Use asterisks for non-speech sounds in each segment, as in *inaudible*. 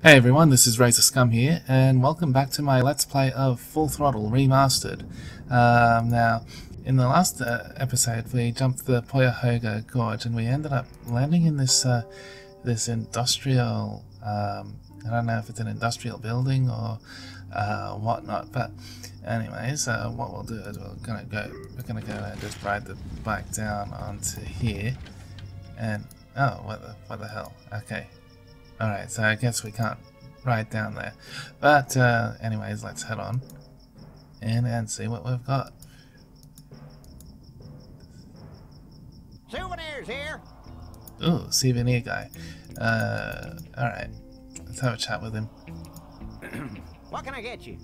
Hey everyone, this is Razor Scumm here, and welcome back to my Let's Play of Full Throttle Remastered. Um, now, in the last uh, episode, we jumped the Cuyahoga Gorge, and we ended up landing in this uh, this industrial. Um, I don't know if it's an industrial building or uh, whatnot, but anyways, uh, what we'll do is we're gonna go. We're gonna go and just ride the bike down onto here, and oh, what the what the hell? Okay, Alright, so I guess we can't ride down there. But, uh, anyways, let's head on and, and see what we've got. Souvenirs here. Ooh, souvenir guy. Uh, alright. Let's have a chat with him. *clears throat* what can I get you?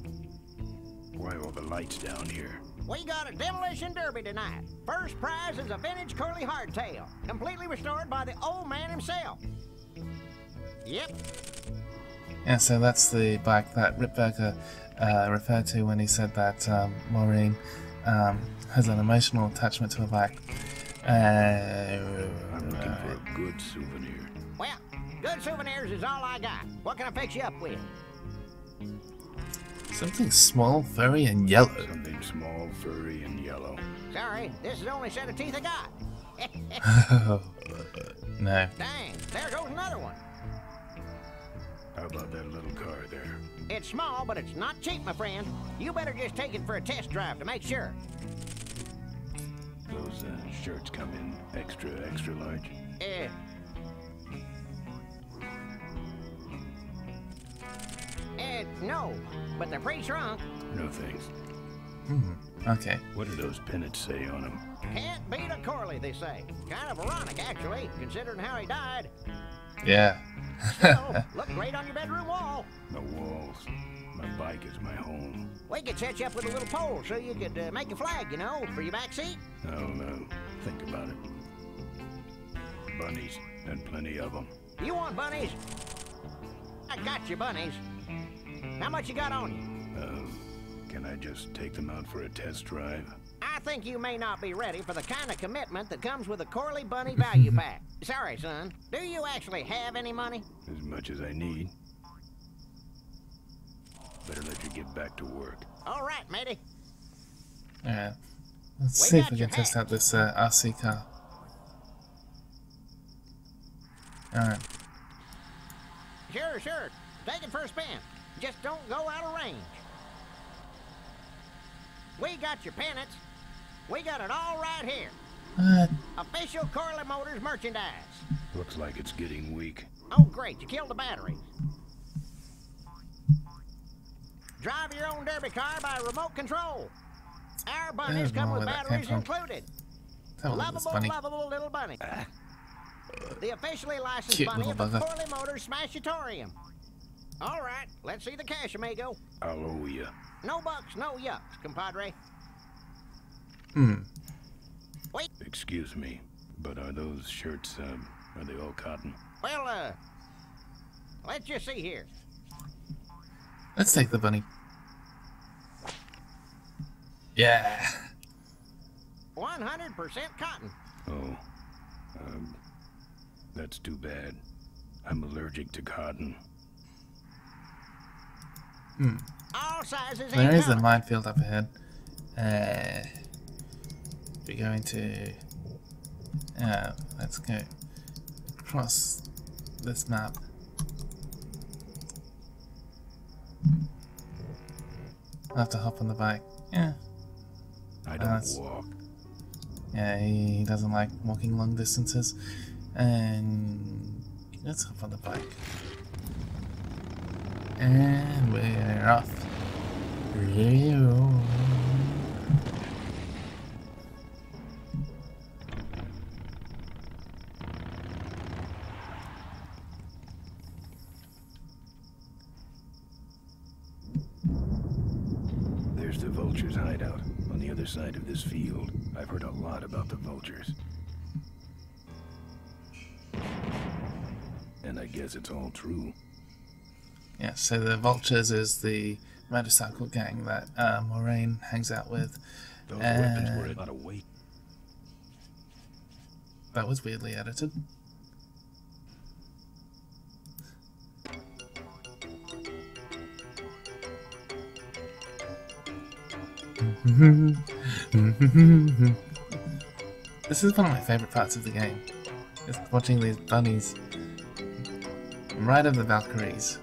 Why all the lights down here? We got a demolition derby tonight. First prize is a vintage Corley hardtail, completely restored by the old man himself. Yep. Yeah, so that's the bike that Ripburger uh, referred to when he said that um, Maureen um, has an emotional attachment to a bike. Uh, I'm looking for a good souvenir. Well, good souvenirs is all I got. What can I fix you up with? Something small, furry, and yellow. Something small, furry, and yellow. Sorry, this is the only set of teeth I got. *laughs* *laughs* no. Dang, there goes another one. How about that little car there? It's small, but it's not cheap, my friend. You better just take it for a test drive to make sure. Those uh, shirts come in extra, extra large? Eh. Eh, no, but they're pretty shrunk. No thanks. Hmm, okay. What do those pennants say on them? Can't beat a Corley, they say. Kind of ironic, actually, considering how he died. Yeah. Still, *laughs* look great on your bedroom wall. The walls. My bike is my home. We could set you up with a little pole so you could uh, make a flag, you know, for your back seat. I'll uh, think about it. Bunnies, and plenty of them. You want bunnies? I got your bunnies. How much you got on you? Um, can I just take them out for a test drive? I think you may not be ready for the kind of commitment that comes with a Corley Bunny *laughs* value pack. Sorry, son. Do you actually have any money? As much as I need. Better let you get back to work. All right, matey. Alright. Let's We see if we can test hat. out this uh, RC car. Alright. Sure, sure. Take it for a spin. Just don't go out of range. We got your pennants. We got it all right here. Uh, Official Corley Motors merchandise. Looks like it's getting weak. Oh, great. You killed the batteries. Drive your own derby car by remote control. Our bunnies come with batteries included. tell me Lovable, bunny. lovable little bunny. The officially licensed Cute bunny of the little. Corley Motors Smashatorium. All right, let's see the cash, amigo. I'll owe you. No bucks, no yucks, compadre. Hmm. Excuse me, but are those shirts, um, are they all cotton? Well, uh, let's just see here. Let's take the bunny. Yeah. 100% cotton. Oh, um, that's too bad. I'm allergic to cotton. Hmm. All sizes There and a minefield up ahead. Uh, we're going to. Uh, let's go across this map. I'll have to hop on the bike. Yeah, I don't walk. yeah, he, doesn't like walking long distances. And let's hop on the bike. And we're off. There's side of this field. I've heard a lot about the vultures. And I guess it's all true. Yeah, so the vultures is the motorcycle gang that uh, Maureen hangs out with. Those uh, weapons were about a week. That was weirdly edited. Mm-hmm. *laughs* *laughs* this is one of my favorite parts of the game. Just watching these bunnies right of the Valkyries.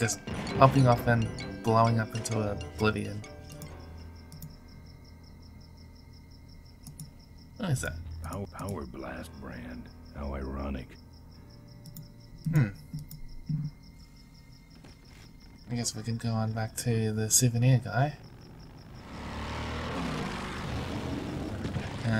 Just hopping off and blowing up into oblivion. What is that? Pow power blast brand. How ironic. Hmm. I guess we can go on back to the souvenir guy. Fill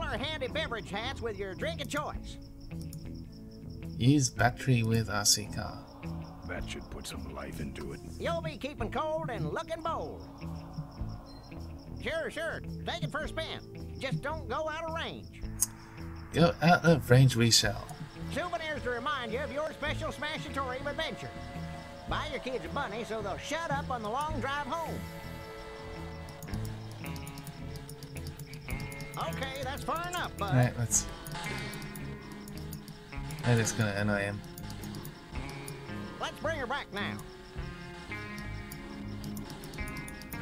our handy beverage hats with your drink of choice. Use battery with RC car. That should put some life into it. You'll be keeping cold and looking bold. Sure, sure. Take it for a spin. Just don't go out of range. Go out of range we shall. Souvenirs to remind you of your special Smashatorium adventure. Buy your kids a bunny so they'll shut up on the long drive home. Okay, that's far enough, bud. Alright, let's... That is gonna annoy him. Let's bring her back now.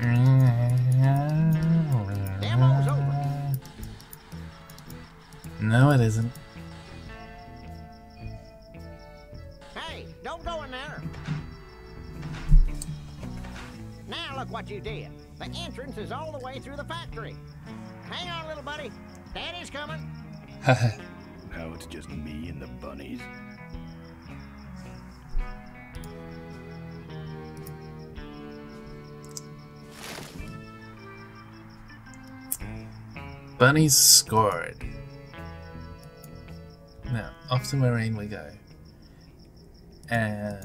Demo's No, it isn't. Hey, don't go in there. Now look what you did. The entrance is all the way through the factory. Hang on, little buddy. Daddy's coming. *laughs* Now it's just me and the bunnies. Bunnies scored. Off to Maureen we go. And...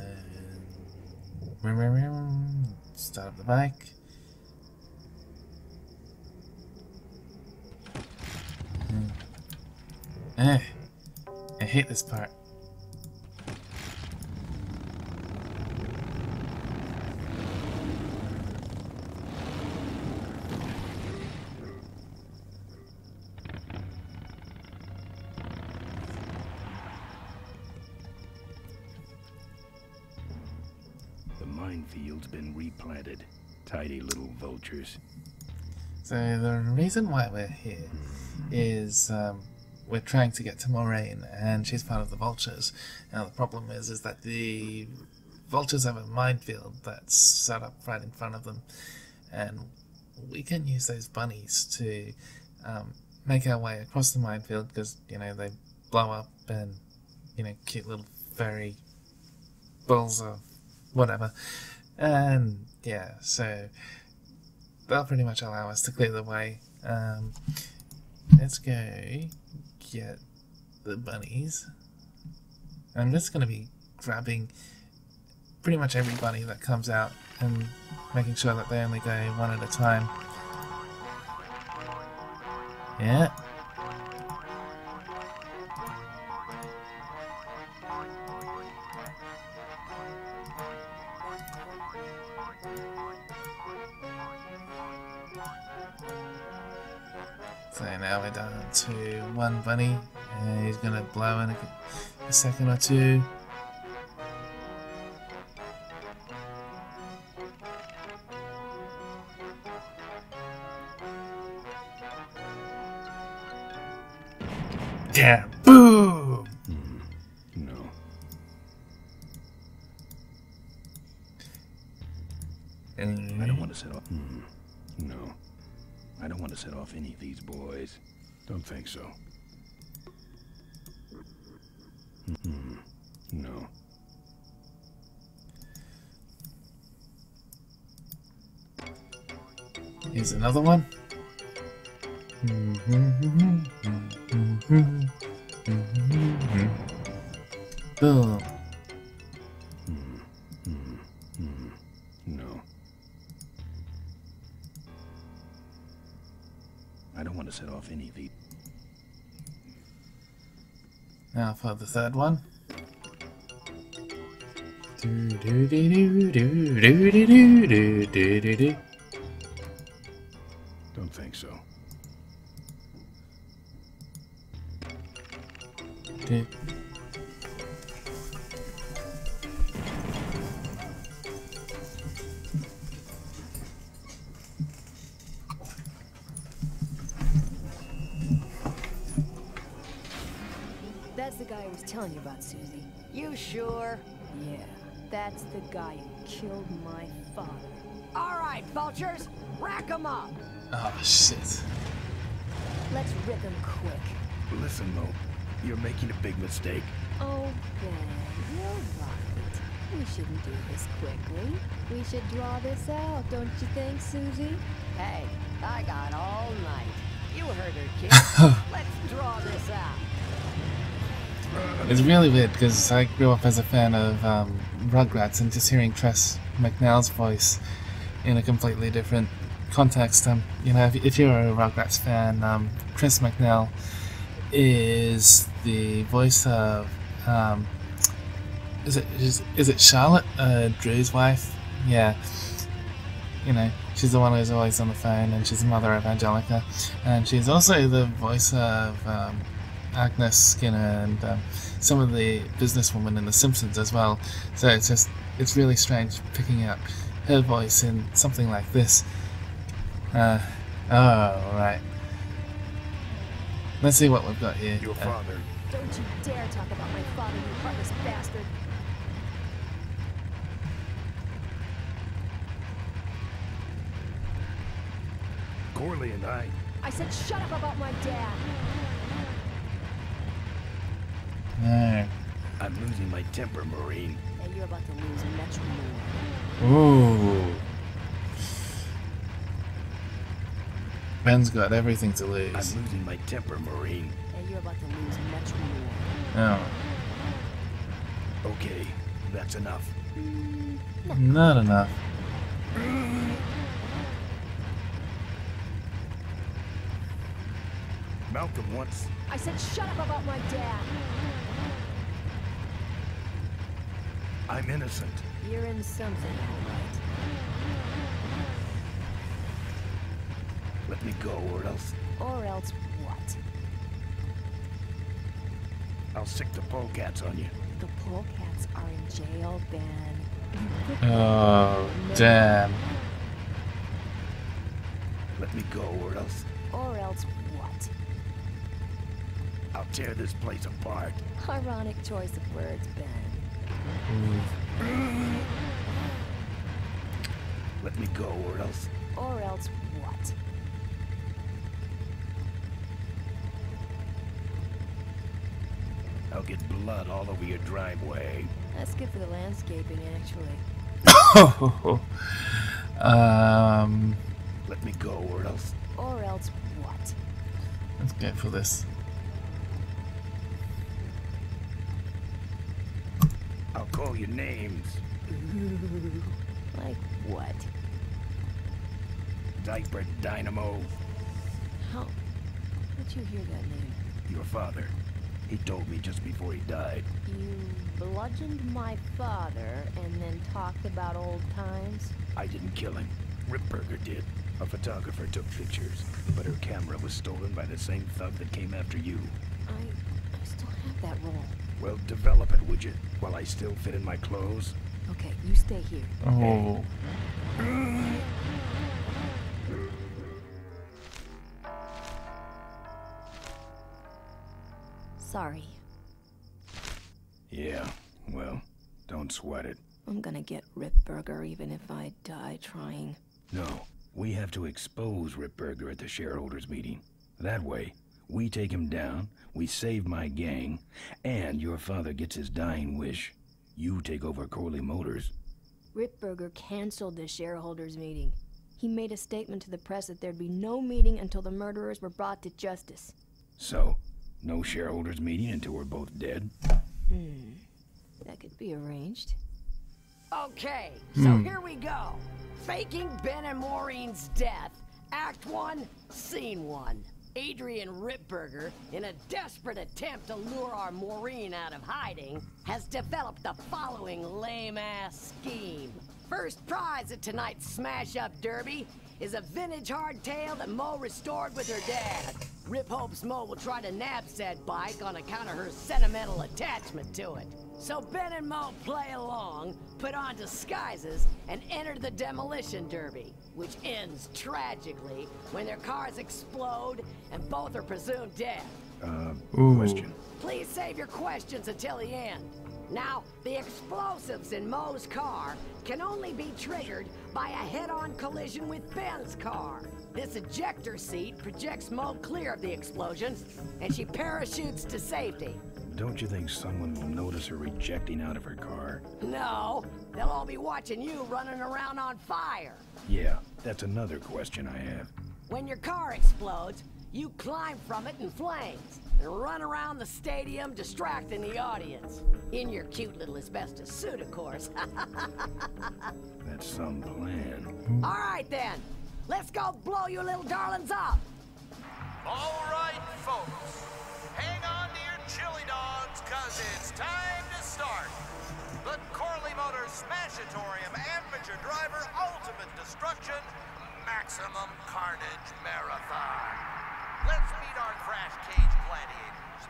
Start up the bike. Hmm. Eh, I hate this part. Been replanted. Tidy little vultures. So the reason why we're here is um, we're trying to get to Maureen, and she's part of the Vultures. Now the problem is, is that the Vultures have a minefield that's set up right in front of them, and we can use those bunnies to um, make our way across the minefield because you know they blow up and you know cute little furry balls or whatever, and yeah, so that'll pretty much allow us to clear the way. Um, let's go get the bunnies. I'm just going to be grabbing pretty much every bunny that comes out and making sure that they only go one at a time. Yeah. To one bunny, and he's gonna blow in a, a second or two. Yeah, boom! No. And I don't want to set off. Hmm. No. I don't want to set off any of these boys. Don't think so. Hmm. No. Here's another one. Third one. Do do do do do do do do do do do. Don't think so. do. You sure? Yeah, that's the guy who killed my father. All right, vultures, rack 'em up. Oh shit. Let's rip him quick. Listen, Mo. You're making a big mistake. Oh, Ben, you're right. We shouldn't do this quickly. We should draw this out, don't you think, Susie? Hey, I got all night. You heard her, kid. *laughs* Let's draw this out. It's really weird because I grew up as a fan of um, Rugrats and just hearing Tress MacNeille's voice in a completely different context. Um, you know, if, if you're a Rugrats fan, um, Tress MacNeille is the voice of um, is it is, is it Charlotte, uh, Drew's wife? Yeah. You know, she's the one who's always on the phone, and she's the mother of Angelica, and she's also the voice of um, Agnes Skinner and um, some of the businesswomen in The Simpsons as well. So it's just it's really strange picking out her voice in something like this. Uh, oh right. Let's see what we've got here. Your Uh, father. Don't you dare talk about my father, you heartless bastard. Corley and I. I said shut up about my dad. No. I'm losing my temper, Maureen. And you're about to lose much more. Ooh. Ben's got everything to lose. I'm losing my temper, Maureen. And you're about to lose much more. Oh, Okay, that's enough. not enough. Malcolm once. I said shut up about my dad. I'm innocent. You're in something, all right. Let me go, or else Or else what? I'll sick the polecats on you. The polecats are in jail, Ben. Oh, damn. Let me go, or else Or else what? I'll tear this place apart. Ironic choice of words, Ben. Let me go, or else Or else what? I'll get blood all over your driveway. That's good for the landscaping, actually. *laughs* um, Let me go, or else Or else what? let's go for this. I'll call you names. *laughs* Like what? Diaper Dynamo. How? How'd you hear that name? Your father. He told me just before he died. You bludgeoned my father and then talked about old times? I didn't kill him. Ripburger did. A photographer took pictures, but her camera was stolen by the same thug that came after you. I, I still have that roll. Well, develop it, would you? While I still fit in my clothes? Okay, you stay here. Oh, Sorry. Yeah, well, don't sweat it. I'm gonna get Rip Burger even if I die trying. No, we have to expose Ripburger at the shareholders meeting. That way, we take him down, we save my gang, and your father gets his dying wish. You take over Corley Motors. Rip canceled the shareholders meeting. He made a statement to the press that there'd be no meeting until the murderers were brought to justice. So, no shareholders meeting until we're both dead? Hmm. That could be arranged. Okay, so here we go. Faking Ben and Maureen's death. Act one, scene one. Adrian Ripburger, in a desperate attempt to lure our Maureen out of hiding, has developed the following lame-ass scheme. First prize at tonight's smash-up derby is a vintage hardtail that Mo restored with her dad. Rip hopes Mo will try to nab said bike on account of her sentimental attachment to it. So Ben and Mo play along, put on disguises, and enter the demolition derby, which ends tragically when their cars explode and both are presumed dead. Uh, Ooh. question. Please save your questions until the end. Now, the explosives in Mo's car can only be triggered by a head-on collision with Ben's car. This ejector seat projects Mo clear of the explosion, and she parachutes to safety. Don't you think someone will notice her ejecting out of her car? No, they'll all be watching you running around on fire. Yeah, that's another question I have. When your car explodes, you climb from it in flames and run around the stadium distracting the audience. In your cute little asbestos suit, of course. *laughs* That's some plan. All right then, let's go blow you little darlings up. All right, folks. Hang on to your chili dogs, cause it's time to start. The Corley Motors Smashatorium Amateur Driver Ultimate Destruction Maximum Carnage Marathon. Let's meet our crash cage gladiators.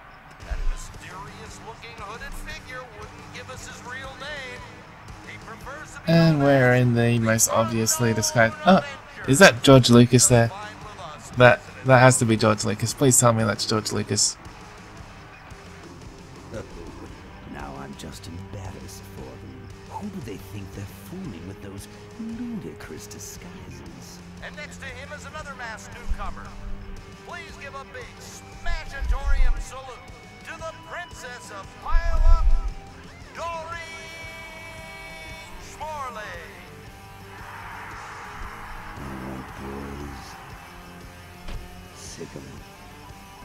That mysterious-looking hooded figure wouldn't give us his real name. He prefers to be And we're in the most obviously Carlo disguised. Oh, is that George Lucas there? Fine with us. That that has to be George Lucas. Please tell me that's George Lucas. Now I'm just embarrassed for them. Who do they think they're fooling with those ludicrous disguises? And next to him is another masked newcomer. A big Smashatorium salute to the Princess of Pile Up, Doreen boys. Sick 'em.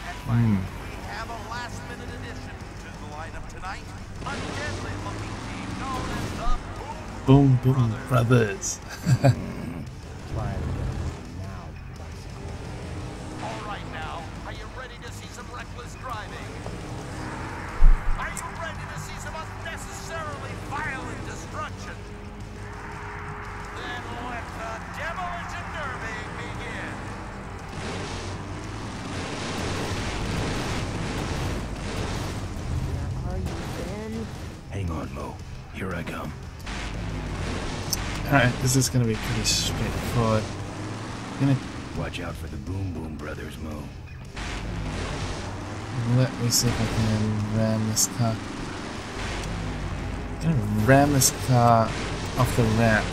And finally, we have a last-minute addition to the lineup tonight. A deadly-looking team known as the Boom, Boom Boom Brothers. *laughs* Alright, this is gonna be pretty straightforward. Gonna Watch out for the Boom Boom Brothers, Mo. let me see if I can ram this car. gonna ram this car off the ramp.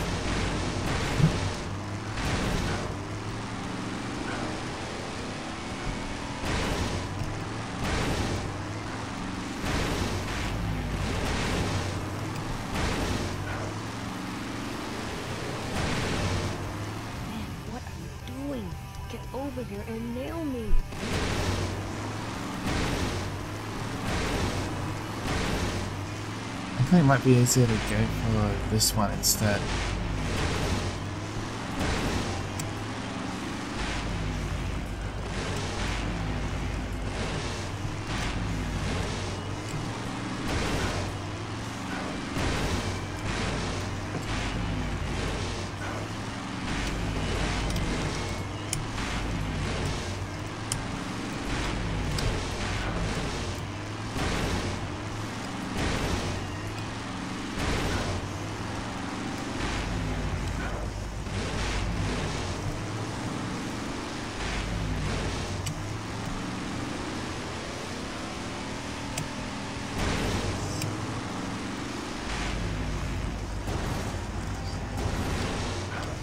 Ben, what are you doing? Get over here and nail me. I think it might be easier to go for this one instead.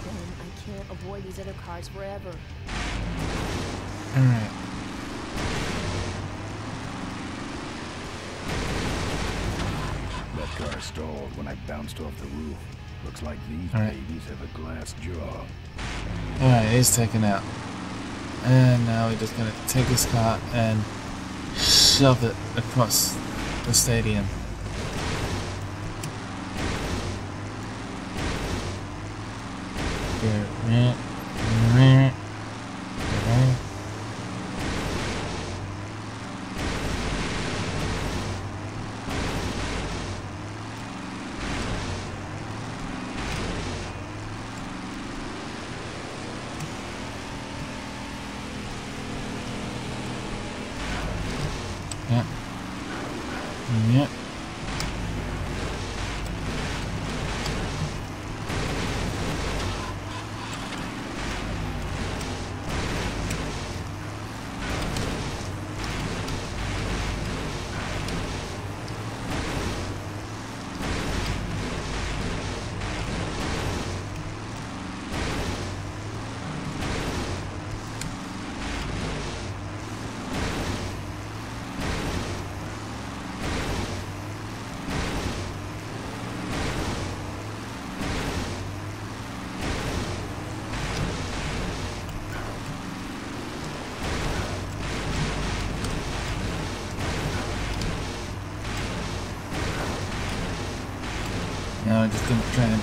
Ben, I can't avoid these other cars forever. Alright. That car stalled when I bounced off the roof. Looks like these All right. babies have a glass jaw. Alright, he's taken out. And now we're just gonna take this car and shove it across the stadium. えよね。I'm just gonna try and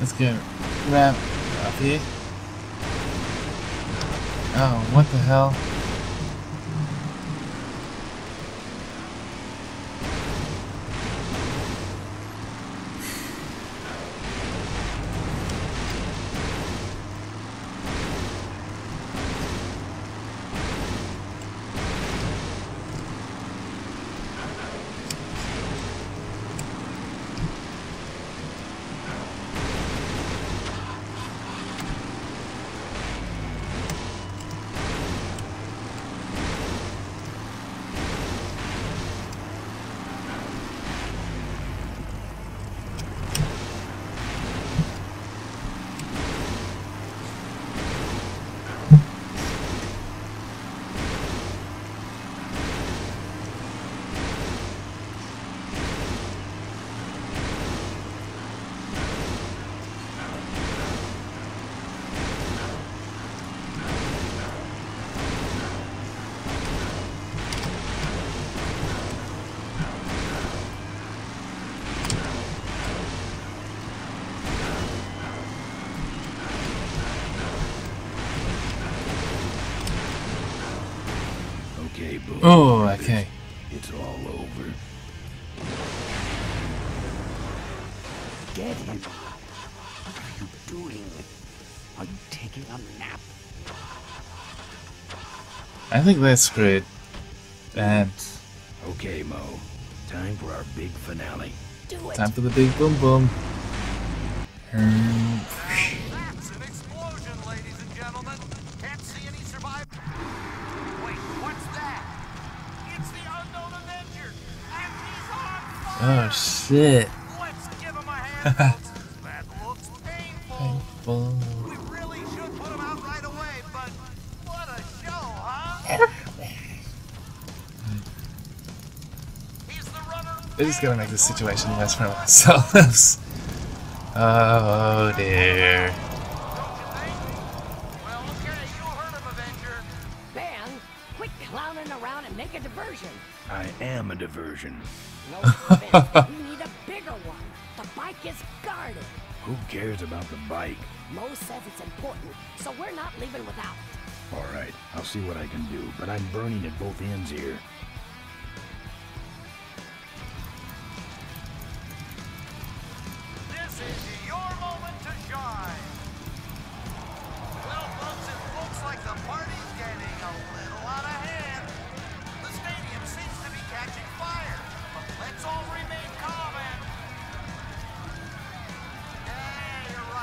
Let's go wrap up here. Oh, what the hell? Okay. Oh, okay. It's all over. Get him. What are you doing? Are you taking a nap? I think that's great. screwed. And Okay, Mo. Time for our big finale. Do it. time for the big boom boom. Um, Oh, that looks painful. Painful. We really should put him out right away, but what a show, huh? He's the runner. They're just gonna make the situation worse for themselves. *laughs* oh dear. Don't you think? Well, okay, you heard of Avenger. Ben, quit clowning around and make a diversion. I am a diversion. No, *laughs* we need a bigger one. The bike is guarded. Who cares about the bike? Mo says it's important, so we're not leaving without it. All right, I'll see what I can do, but I'm burning at both ends here.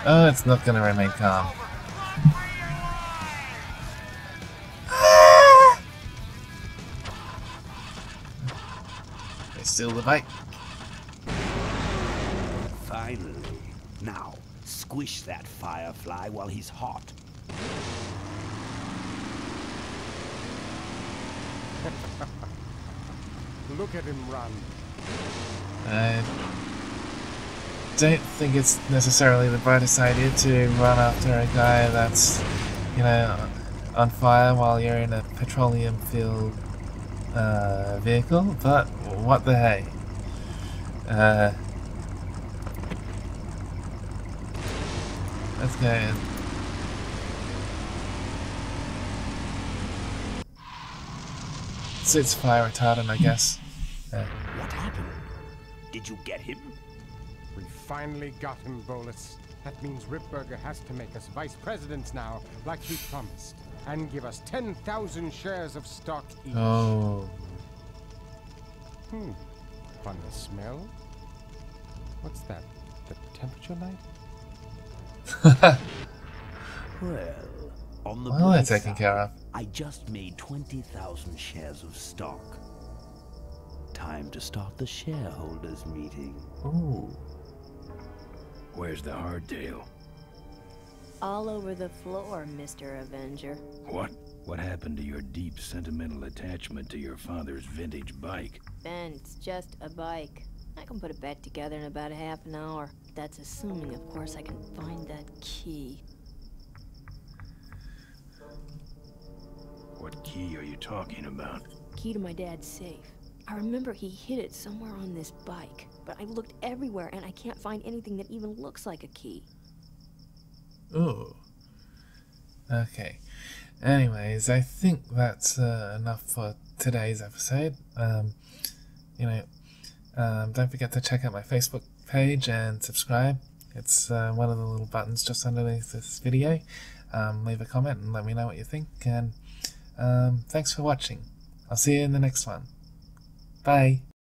Oh, it's not gonna remain calm. Over. Run for your lives! They steal the bike. Finally. Now, squish that firefly while he's hot. *laughs* Look at him run. I don't think it's necessarily the brightest idea to run after a guy that's, you know, on fire while you're in a petroleum filled uh, vehicle, but what the hey. Uh, let's go in. Suits fire retardant, I guess. Uh, What happened? Did you get him? We finally got him, Bolus. That means Ripburger has to make us vice presidents now, like he promised, and give us 10,000 shares of stock each. Oh. Hmm. Fun to smell. What's that? The temperature light? *laughs* Well, on the Well, they're bright taken care of. I just made 20,000 shares of stock. Time to start the shareholders meeting. Ooh. Where's the hardtail? All over the floor, Mr. Avenger. What? What happened to your deep sentimental attachment to your father's vintage bike? Ben, it's just a bike. I can put it back together in about a half an hour. That's assuming, of course, I can find that key. What key are you talking about? Key to my dad's safe. I remember he hid it somewhere on this bike, but I've looked everywhere and I can't find anything that even looks like a key. Ooh. Okay. Anyways, I think that's uh, enough for today's episode. Um, you know, um, don't forget to check out my Facebook page and subscribe. It's uh, one of the little buttons just underneath this video. Um, leave a comment and let me know what you think. And um, thanks for watching. I'll see you in the next one. Bye.